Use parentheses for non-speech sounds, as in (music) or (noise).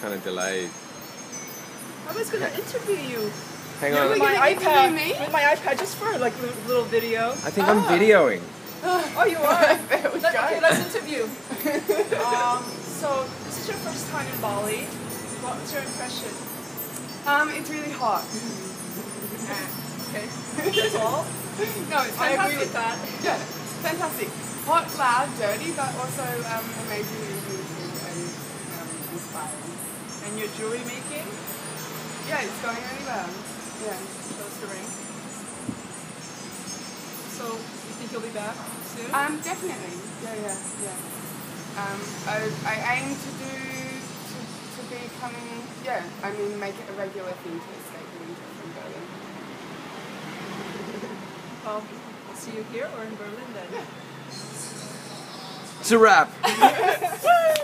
kind of delayed. I was gonna interview you Hang with on. You're my iPad. With my iPad, just for like a little, little video. I think I'm videoing. Oh, you are. (laughs) There Let- go. okay, let's interview. (laughs) um, so this is your first time in Bali. What's your impression? Um, it's really hot. Okay, (laughs) that's all. No, it's I fantastic. agree with that. Yeah, fantastic. Hot, loud, dirty, but also um, amazingly beautiful and um, inspiring. And your jewelry making? Yeah, it's going really well. Yeah. Close the ring. So you think you'll be back soon? Um, definitely. Yeah, yeah, yeah. Um, I, I aim to do to, to become yeah. I mean, make it a regular thing to escape the winter from Berlin. (laughs) well, I'll see you here or in Berlin then. It's a wrap. (laughs)